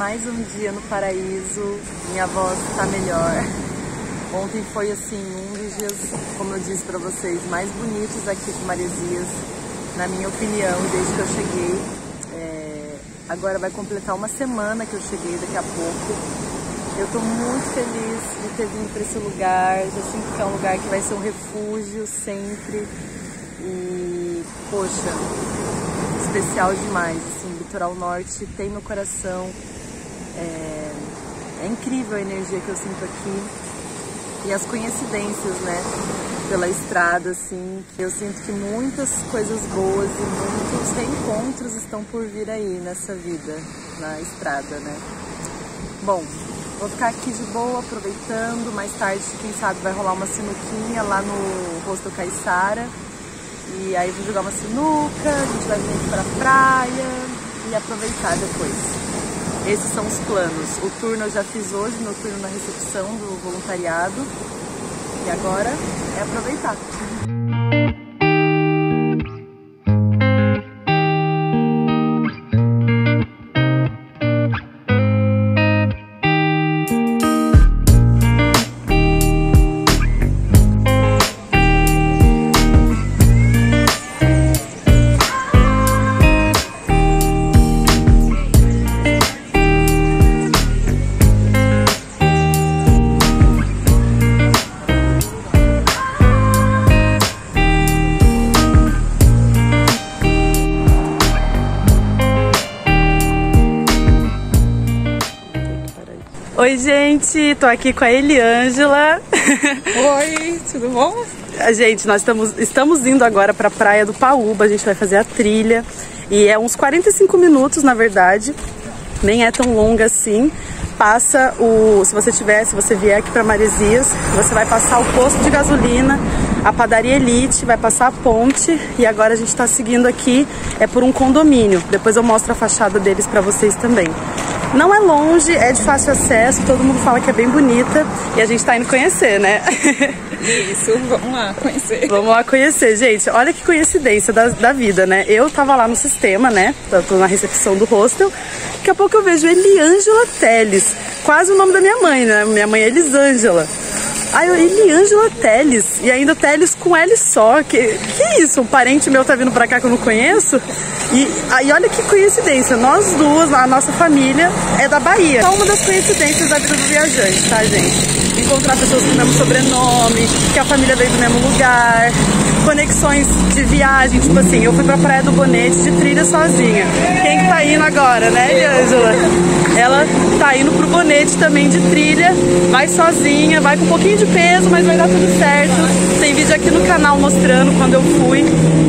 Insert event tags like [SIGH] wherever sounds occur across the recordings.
mais um dia no paraíso. Minha voz tá melhor. Ontem foi assim um dos dias, como eu disse para vocês, mais bonitos aqui de Maresias, na minha opinião, desde que eu cheguei. É... Agora vai completar uma semana que eu cheguei daqui a pouco. Eu tô muito feliz de ter vindo para esse lugar. Já sinto que é um lugar que vai ser um refúgio sempre. E, poxa, especial demais. Assim, Litoral Norte tem meu coração. É, é incrível a energia que eu sinto aqui e as coincidências, né? Pela estrada, assim, eu sinto que muitas coisas boas e muitos reencontros estão por vir aí nessa vida, na estrada, né? Bom, vou ficar aqui de boa, aproveitando. Mais tarde, quem sabe, vai rolar uma sinuquinha lá no Rosto Caiçara. E aí vou jogar uma sinuca, a gente vai vir aqui pra praia e aproveitar depois. Esses são os planos. O turno eu já fiz hoje, meu turno na recepção do voluntariado. E agora é aproveitar. Gente, tô aqui com a Eliângela. [LAUGHS] Oi, tudo bom? Gente, nós estamos, estamos indo agora para a praia do Paúba, a gente vai fazer a trilha e é uns 45 minutos, na verdade, nem é tão longa assim. Passa o, se você tiver, se você vier aqui para Maresias, você vai passar o posto de gasolina, a padaria Elite, vai passar a ponte e agora a gente está seguindo aqui é por um condomínio. Depois eu mostro a fachada deles para vocês também. Não é longe, é de fácil acesso, todo mundo fala que é bem bonita e a gente tá indo conhecer, né? [LAUGHS] Isso, vamos lá conhecer. Vamos lá conhecer, gente. Olha que coincidência da, da vida, né? Eu tava lá no sistema, né? Tô na recepção do hostel. Daqui a pouco eu vejo Eliângela Teles, quase o nome da minha mãe, né? Minha mãe é Elisângela. Eu, Eliângela Teles, e ainda Teles com L só. Que, que isso? Um parente meu tá vindo pra cá que eu não conheço? E aí olha que coincidência, nós duas, a nossa família é da Bahia. Só uma das coincidências da vida do viajante, tá, gente? Encontrar pessoas com o mesmo sobrenome, que a família veio do mesmo lugar, conexões de viagem, tipo assim, eu fui pra Praia do Bonete de trilha sozinha. Quem que tá indo agora, né, Eliângela? Ela tá indo pro Bonete também de trilha, vai sozinha, vai com um pouquinho de peso, mas vai dar tudo certo. Aqui no canal mostrando quando eu fui.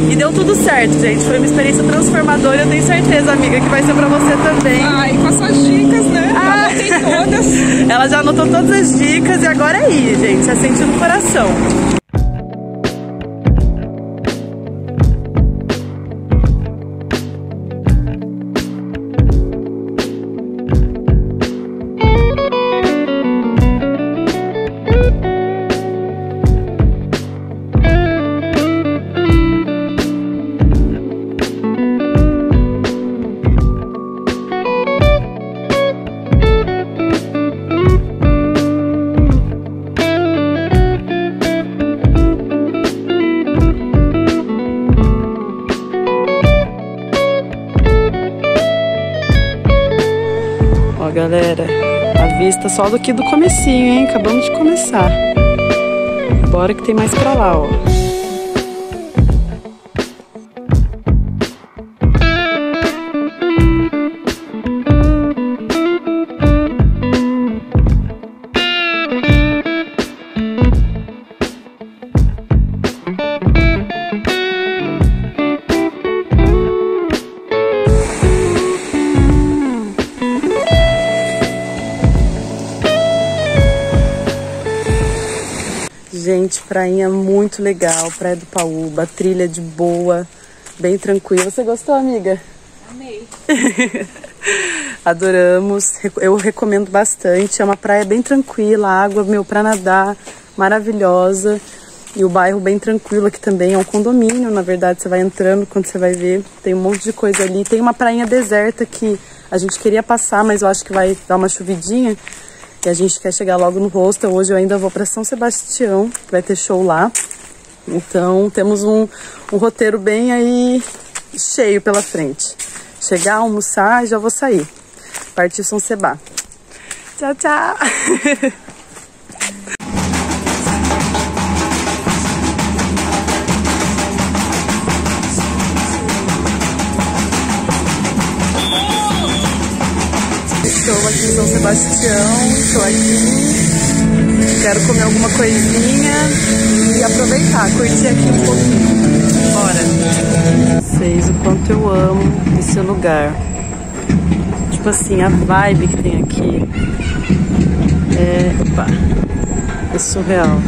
E deu tudo certo, gente. Foi uma experiência transformadora. Eu tenho certeza, amiga, que vai ser pra você também. E com as suas dicas, né? Ah. Anotei todas. [LAUGHS] Ela já anotou todas as dicas e agora é ir, gente. É sentir no coração. A vista só do que do comecinho, hein? Acabamos de começar. Bora que tem mais pra lá, ó. Prainha muito legal, Praia do Paúba, trilha de boa, bem tranquila. Você gostou, amiga? Amei. [LAUGHS] Adoramos, eu recomendo bastante. É uma praia bem tranquila, água, meu, para nadar, maravilhosa. E o bairro bem tranquilo aqui também, é um condomínio, na verdade, você vai entrando, quando você vai ver, tem um monte de coisa ali. Tem uma prainha deserta que A gente queria passar, mas eu acho que vai dar uma chuvidinha. E a gente quer chegar logo no hostel. Hoje eu ainda vou para São Sebastião, vai ter show lá. Então temos um, um roteiro bem aí cheio pela frente. Chegar, almoçar e já vou sair. Partir São Sebá. Tchau, tchau! [LAUGHS] Sebastião, estou aqui, quero comer alguma coisinha e aproveitar, curtir aqui um pouquinho. Bora! Vocês, o quanto eu amo esse lugar. Tipo assim, a vibe que tem aqui é, opa, é surreal.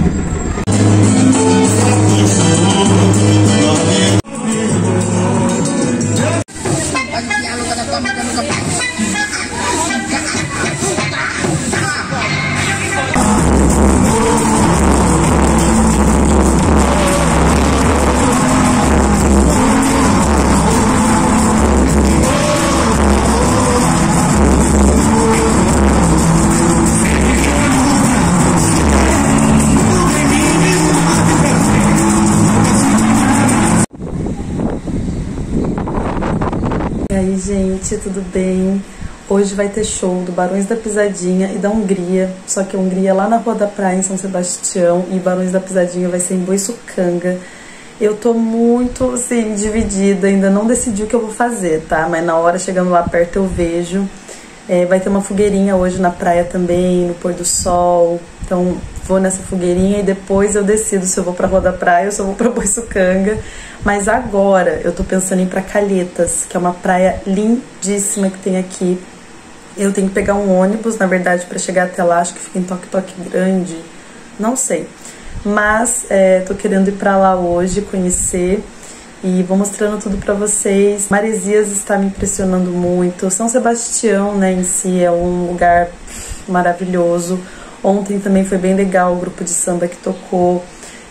E aí, gente, tudo bem? Hoje vai ter show do Barões da Pisadinha e da Hungria, só que a Hungria é lá na Rua da Praia, em São Sebastião, e Barões da Pisadinha vai ser em Boiçucanga. Eu tô muito, assim, dividida, ainda não decidi o que eu vou fazer, tá? Mas na hora, chegando lá perto, eu vejo. É, vai ter uma fogueirinha hoje na praia também, no pôr do sol. Então, vou nessa fogueirinha e depois eu decido se eu vou pra Rua da Praia ou se eu vou pra Boiçucanga. Mas agora eu tô pensando em ir pra Calhetas, que é uma praia lindíssima que tem aqui. Eu tenho que pegar um ônibus, na verdade, para chegar até lá, acho que fica em Toque Toque Grande, não sei. Mas é, tô querendo ir pra lá hoje, conhecer e vou mostrando tudo para vocês. Maresias está me impressionando muito. São Sebastião, né, em si é um lugar maravilhoso. Ontem também foi bem legal o grupo de samba que tocou.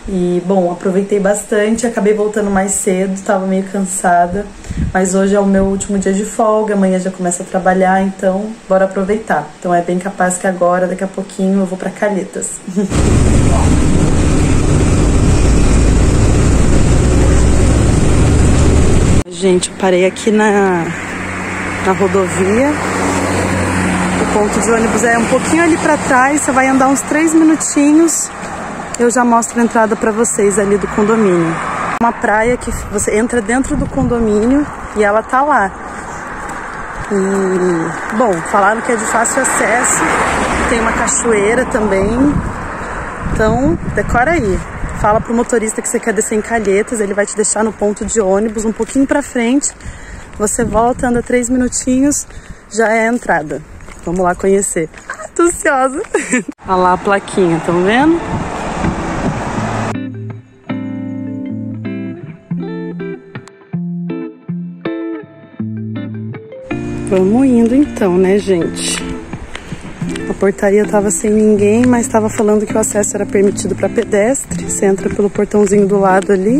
E, bom, aproveitei bastante, acabei voltando mais cedo, estava meio cansada, mas hoje é o meu último dia de folga, amanhã já começa a trabalhar, então bora aproveitar. Então é bem capaz que agora, daqui a pouquinho, eu vou para Calhetas. [LAUGHS] Gente, eu parei aqui na, na rodovia. O ponto de ônibus é um pouquinho ali para trás, você vai andar uns três minutinhos eu já mostro a entrada para vocês ali do condomínio. Uma praia que você entra dentro do condomínio e ela tá lá. E, bom, falaram que é de fácil acesso, tem uma cachoeira também. Então, decora aí. Fala pro motorista que você quer descer em Calhetas, ele vai te deixar no ponto de ônibus um pouquinho para frente. Você volta, anda três minutinhos, já é a entrada. Vamos lá conhecer. Tô ansiosa. [LAUGHS] Olha lá a plaquinha, estão vendo? Vamos indo então, né, gente? A portaria tava sem ninguém, mas tava falando que o acesso era permitido para pedestre. Você entra pelo portãozinho do lado ali.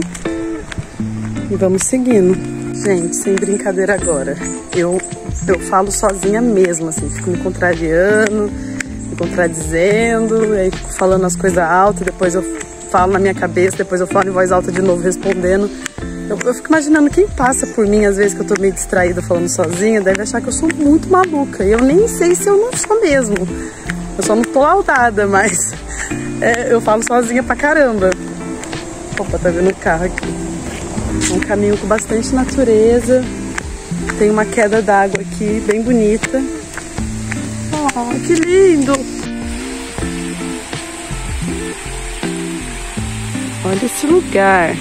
E vamos seguindo. Gente, sem brincadeira agora. Eu, eu falo sozinha mesmo, assim, fico me contrariando, me contradizendo, aí fico falando as coisas altas, depois eu falo na minha cabeça, depois eu falo em voz alta de novo respondendo. Eu, eu, fico imaginando quem passa por mim, às vezes que eu tô meio distraída falando sozinha, deve achar que eu sou muito maluca. E eu nem sei se eu não sou mesmo. Eu só não tô laudada, mas [LAUGHS] é, eu falo sozinha pra caramba. Opa, tá vendo o carro aqui. Um caminho com bastante natureza. Tem uma queda d'água aqui, bem bonita. Oh, que lindo! Olha esse lugar.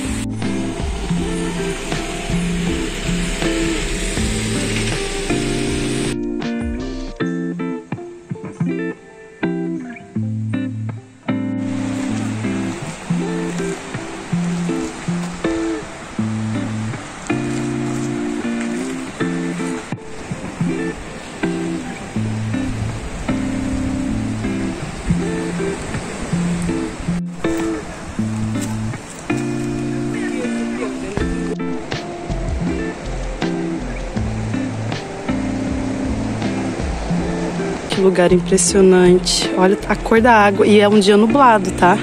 Lugar impressionante. Olha a cor da água. E é um dia nublado, tá?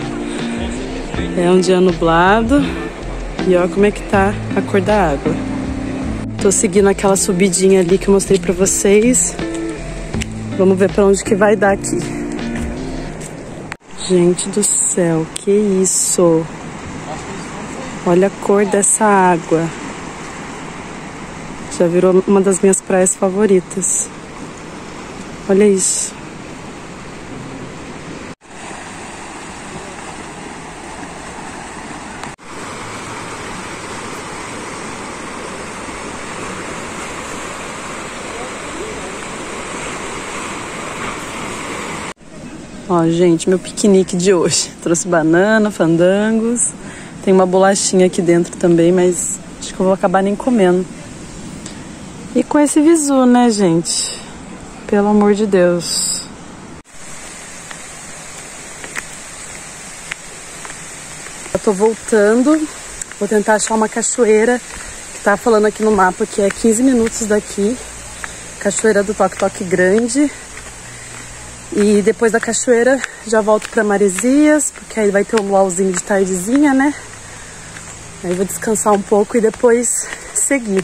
É um dia nublado. E olha como é que tá a cor da água. Tô seguindo aquela subidinha ali que eu mostrei pra vocês. Vamos ver pra onde que vai dar aqui. Gente do céu, que isso? Olha a cor dessa água. Já virou uma das minhas praias favoritas. Olha isso. Ó, gente, meu piquenique de hoje. [LAUGHS] Trouxe banana, fandangos. Tem uma bolachinha aqui dentro também, mas acho que eu vou acabar nem comendo. E com esse visu, né, gente? Pelo amor de Deus. Eu tô voltando. Vou tentar achar uma cachoeira que tá falando aqui no mapa que é 15 minutos daqui. Cachoeira do Toque Toque Grande. E depois da cachoeira já volto para Maresias, porque aí vai ter um luauzinho de tardezinha, né? Aí vou descansar um pouco e depois seguir.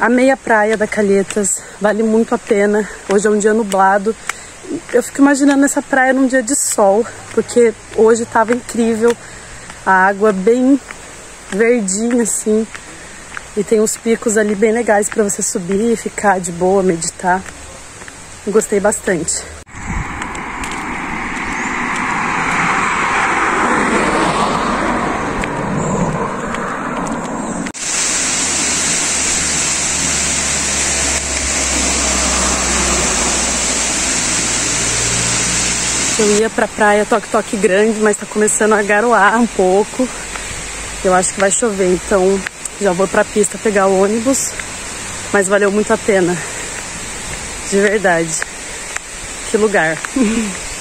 A praia da Calhetas, vale muito a pena. Hoje é um dia nublado. Eu fico imaginando essa praia num dia de sol, porque hoje estava incrível. A água bem verdinha assim. E tem uns picos ali bem legais para você subir e ficar de boa, meditar. Gostei bastante. Pra praia Toque Toque Grande, mas tá começando a garoar um pouco. Eu acho que vai chover, então já vou pra pista pegar o ônibus. Mas valeu muito a pena. De verdade. Que lugar. [LAUGHS]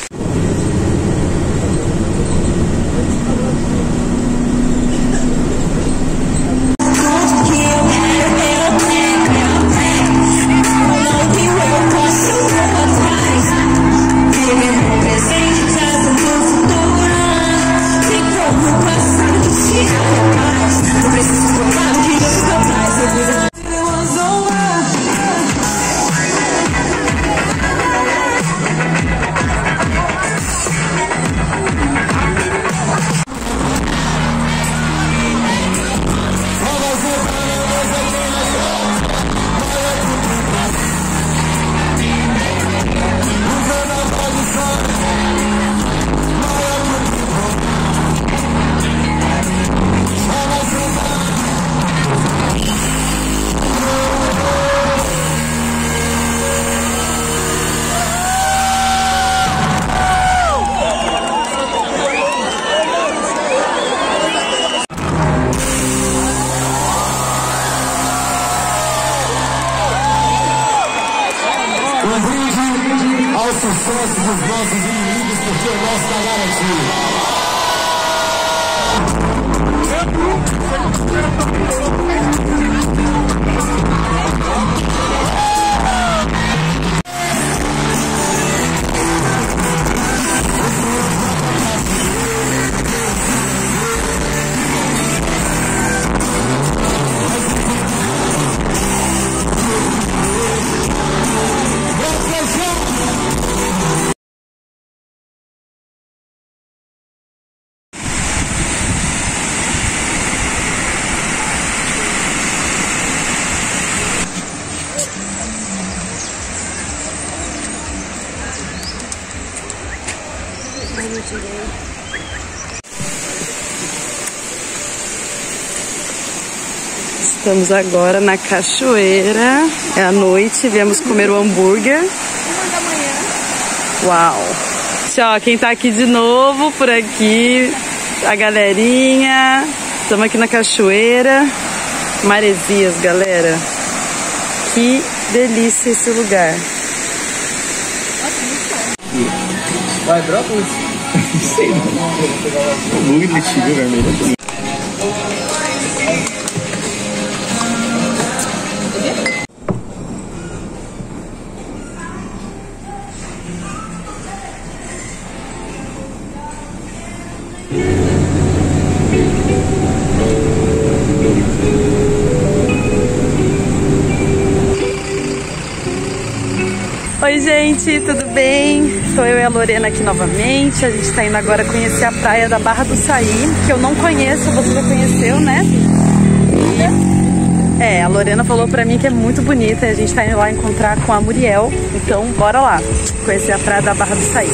Estamos agora na cachoeira. É a noite, viemos comer o hambúrguer. Uma da manhã. Uau! Tchau, quem tá aqui de novo por aqui, a galerinha. Estamos aqui na cachoeira. Maresias, galera. Que delícia esse lugar. Vai, brócolis? Sei não. Hambúrguer de letilha vermelho. gente, Lorena aqui novamente. A gente está indo agora conhecer a praia da Barra do Saí, que eu não conheço, você já conheceu, né? E, é, a Lorena falou pra mim que é muito bonita e a gente tá indo lá encontrar com a Muriel. Então, bora lá conhecer a praia da Barra do Saí.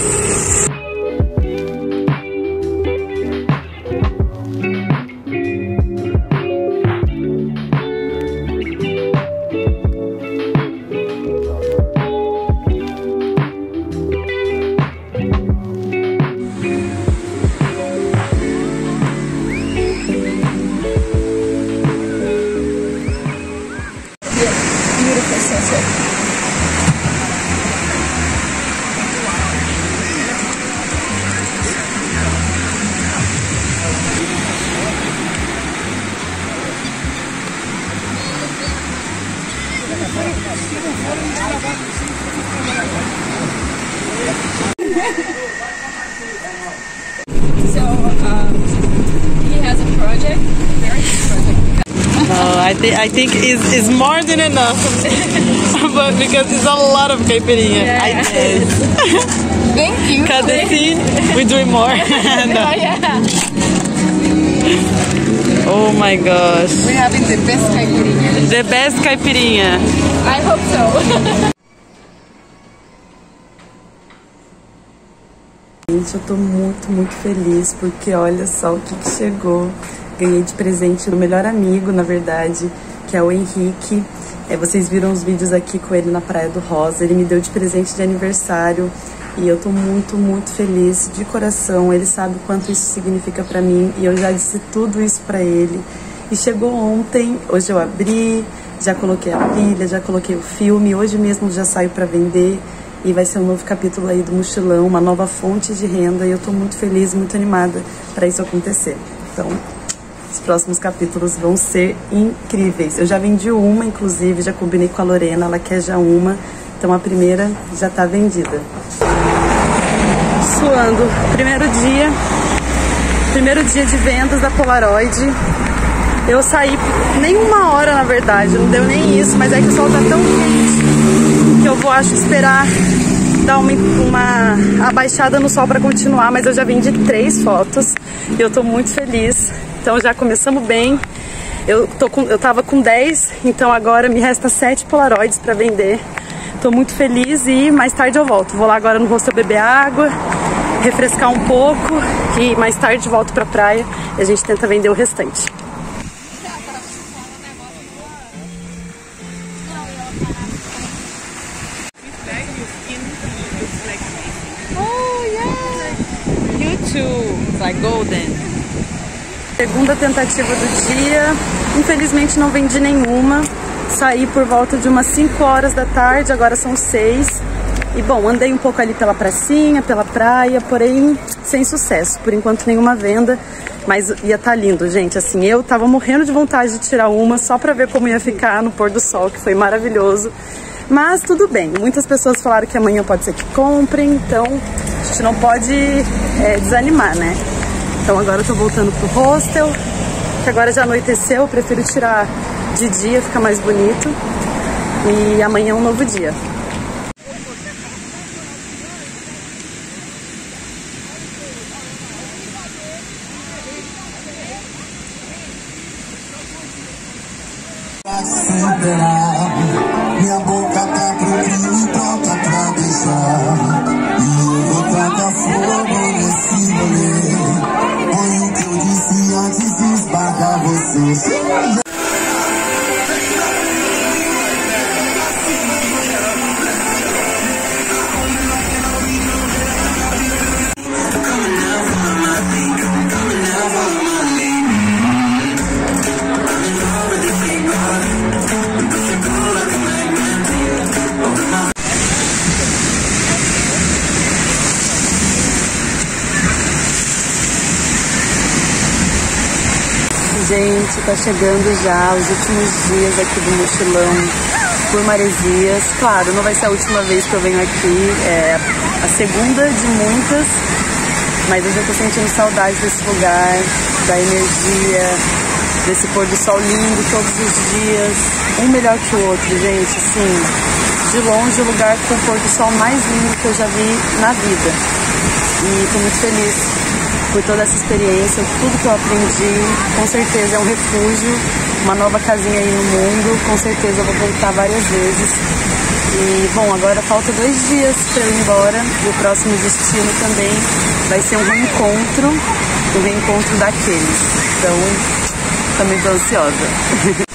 I, thi- I think is is more than enough, [LAUGHS] but because it's a lot of caipirinha. I did. Thank you. The scene, we're doing more. [LAUGHS] [LAUGHS] No. Oh, yeah. Oh my gosh. We're having the best caipirinha. The best caipirinha. I hope so. Gente, eu tô muito, muito feliz porque olha só o que, que chegou. Ganhei de presente do melhor amigo, na verdade, que é o Henrique. É, vocês viram os vídeos aqui com ele na Praia do Rosa. Ele me deu de presente de aniversário e eu tô muito, muito feliz de coração. Ele sabe o quanto isso significa pra mim e eu já disse tudo isso pra ele. E chegou ontem, hoje eu abri, já coloquei a pilha, já coloquei o filme, hoje mesmo já saiu pra vender e vai ser um novo capítulo aí do mochilão, uma nova fonte de renda e eu tô muito feliz, muito animada para isso acontecer. Então, os próximos capítulos vão ser incríveis. Eu já vendi uma, inclusive, já combinei com a Lorena, ela quer já uma, então a primeira já tá vendida. Suando, primeiro dia, primeiro dia de vendas da Polaroid. Eu saí nem uma hora, na verdade, não deu nem isso, mas é que o sol tá tão quente que eu vou, acho, esperar dar uma, uma abaixada no sol para continuar, mas eu já vendi três fotos e eu tô muito feliz. Então já começamos bem. Eu, tô com, eu tava com 10, então agora me resta 7 polaroids para vender. Tô muito feliz e mais tarde eu volto. Vou lá agora no hostel beber água, refrescar um pouco e mais tarde volto pra praia e a gente tenta vender o restante. You too. It's like golden. Segunda tentativa do dia, infelizmente não vendi nenhuma. Saí por volta de umas 5 horas da tarde, agora são 6. E bom, andei um pouco ali pela pracinha, pela praia, porém sem sucesso. Por enquanto nenhuma venda, mas ia estar lindo, gente. Assim, eu tava morrendo de vontade de tirar uma só pra ver como ia ficar no pôr do sol, que foi maravilhoso. Mas tudo bem, muitas pessoas falaram que amanhã pode ser que comprem, então a gente não pode é, desanimar, né? Então agora eu tô voltando pro hostel, que agora já anoiteceu, eu prefiro tirar de dia, fica mais bonito. E amanhã é um novo dia. Gente, tá chegando já os últimos dias aqui do mochilão por Maresias. Claro, não vai ser a última vez que eu venho aqui, é a segunda de muitas, mas eu já tô sentindo saudade desse lugar, da energia, desse pôr do sol lindo todos os dias, um melhor que o outro, gente, assim. de longe o lugar com o pôr do sol mais lindo que eu já vi na vida. E estou muito feliz por toda essa experiência, tudo que eu aprendi. Com certeza é um refúgio, uma nova casinha aí no mundo. Com certeza eu vou voltar várias vezes. E bom, agora falta dois dias para eu ir embora. E o próximo destino também vai ser um reencontro, um reencontro daqueles. Então, também estou ansiosa. [LAUGHS]